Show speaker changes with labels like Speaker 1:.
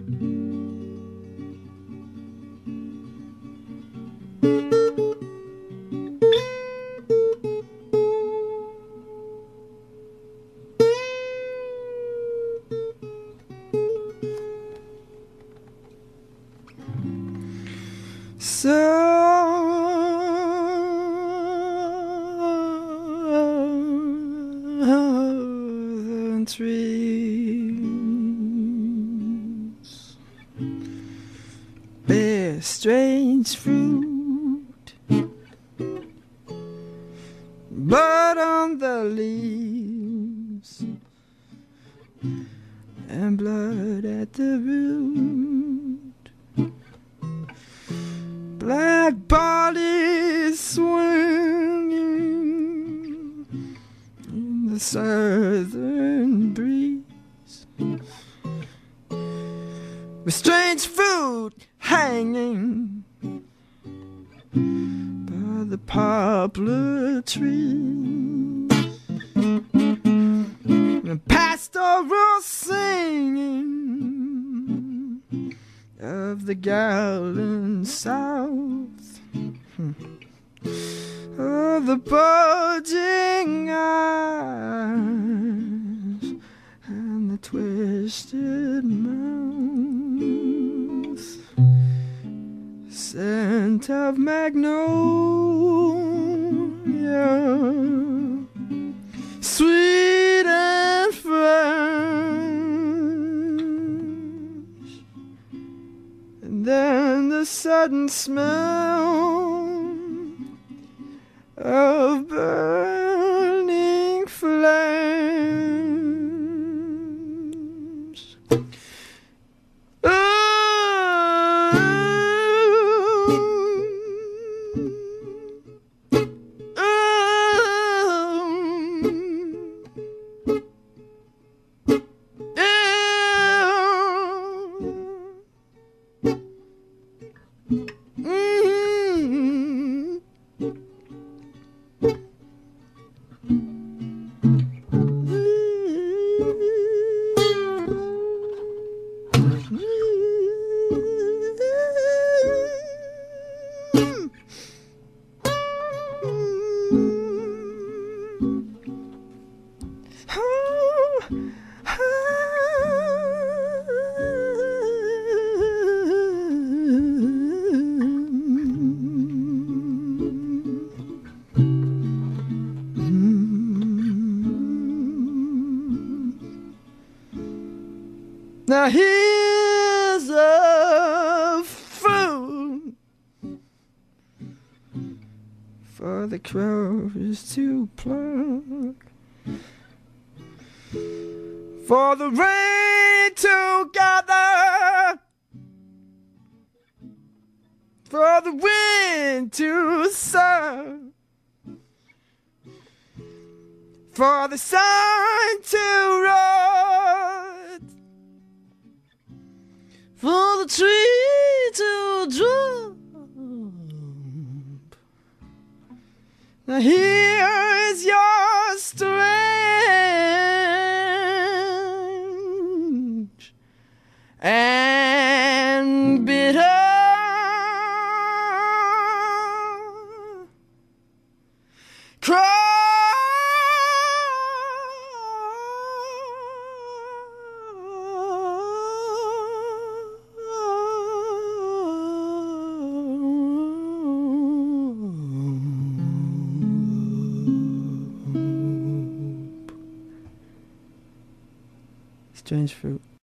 Speaker 1: Southern trees bear strange fruit, but on the leaves. And blood at the root. Black bodies swinging in the southern breeze, with strange fruit hanging by the poplar trees, and pastoral singing of the gallant South. Hmm. Of the bulging eyes and the twisted mouth, scent of magnolia, sweet and fresh. And then the sudden smell of burning Now here's a fruit for the crows to pluck, for the rain to gather, for the wind to sow, for the sun to tree to. Now here is your strange and bitter Strange fruit.